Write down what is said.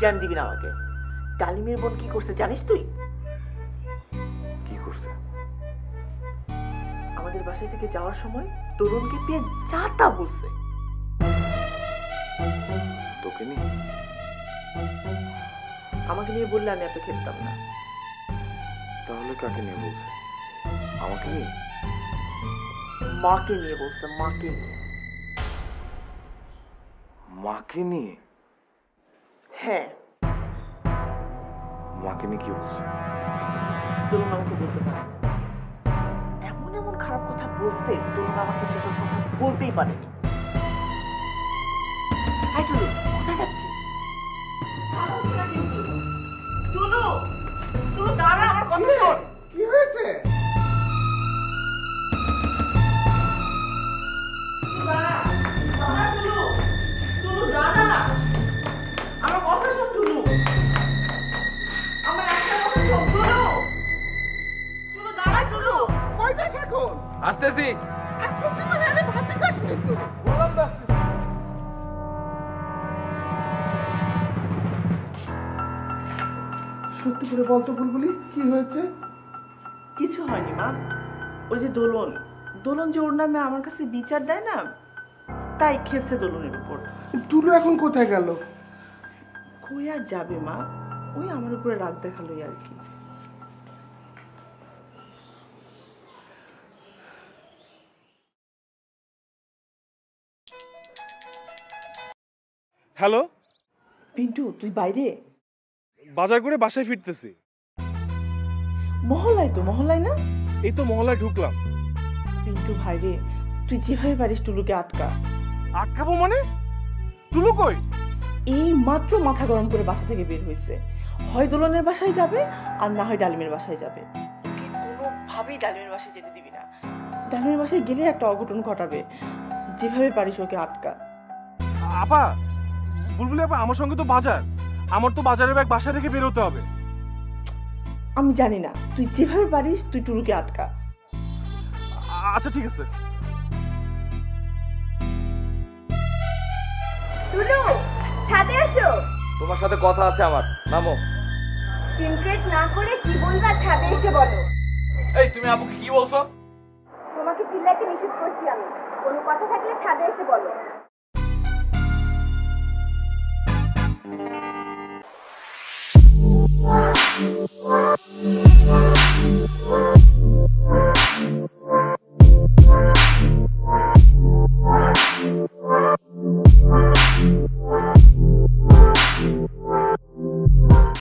কেন দিবি না আমাকে। ডালিমের বোন কি করছে জানিস তুই? কি করছে? আমাদের বাসায় থেকে যাওয়ার সময় তরুণকে পেয়ে যা তা বলছে। তোকে নিয়ে? আমাকে নিয়ে বললে আমি এত খেলতাম না। তাহলে কাকে নিয়ে বলছে? আমাকে নিয়ে? মাকে নিয়ে বলছে মাকে নিয়ে। মাকে নিয়ে? হ্যাঁ। মাকে নিয়ে কি বলছো তরুণ আমাকে বলতে পারে। এমন এমন খারাপ কথা বলছে তরুণ আমাকে সেসব কথা বলতেই পারেনি। কোথায় যাচ্ছিস? টুলু টুলু দাঁড়া আমার কথা শোন। আসতেছি। আসতেছি মানে আরে ভাতে না। একটু বললাম তো সত্যি করে বলতো বুলবুলি কি হয়েছে? কিছু হয়নি মা। ওই যে দোলন। দোলন যে ওর নামে আমার কাছে বিচার দেয় না তাই খেপছে দোলনের উপর। টুলু এখন কোথায় গেল? কই আর যাবে মা? ওই আমার উপরে রাগ দেখালোই আর কি। হ্যালো? পিন্টু তুই বাইরে? বাজার করে বাসায় ফিরতেছি। মহল্লায় তো মহল্লায় না? এই তো মহলায় ঢুকলাম। পিন্টু ভাইরে তুই যেভাবে পারিস টুলুকে আটকা। আটকাবো মানে? টুলু কই? এই মাত্র মাথা গরম করে বাসা থেকে বের হয়েছে। হয় দোলনের বাসায় যাবে আর না হয় ডালিমের বাসায় যাবে। ওকে কোনোভাবেই ডালিমের বাসায় যেতে দিবি না। ডালিমের বাসায় গেলে একটা অঘটন ঘটাবে। যেভাবে পারিস ওকে আটকা। আপা বুলবুলি আপা আমার সঙ্গে তো বাজার। আমার তো বাজারের ব্যাগ বাসা রেখে বেরোতে হবে। আমি জানি না তুই যেভাবে পারিস তুই টুলুকে আটকা। আচ্ছা ঠিক আছে। টুলু ছাদে এসো। তোমার সাথে কথা আছে আমার নামো। সিনক্রেট না করে কি বলবা ছাদে এসে বলো। এই তুমি আপুকে কি বলছো? তোমাকে চিল্লাইতে নিষেধ করছি আমি। কোনো কথা থাকলে ছাদে এসে বলো।